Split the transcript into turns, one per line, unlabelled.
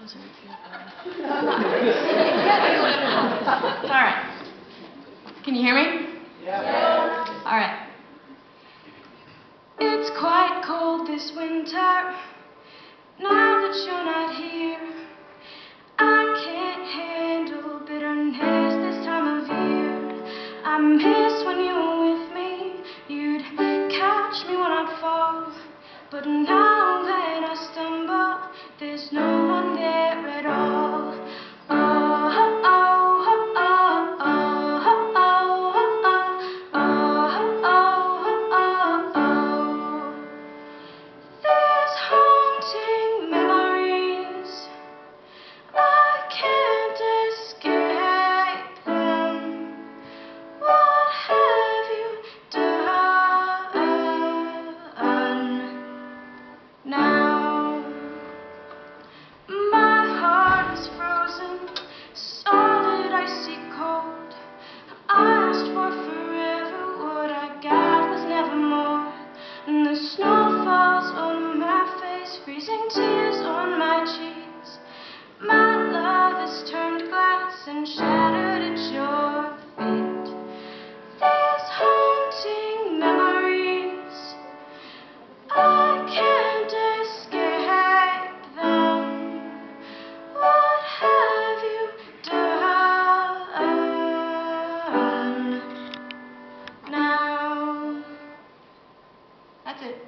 All right. Can you hear me? Yeah. All right.
It's quite cold this winter. Now that you're not here, I can't handle bitterness this time of year. I miss when you were with me. You'd catch me when I'd fall, but now. and shattered at your feet. These haunting memories, I can't escape them. What have you done now?
That's it.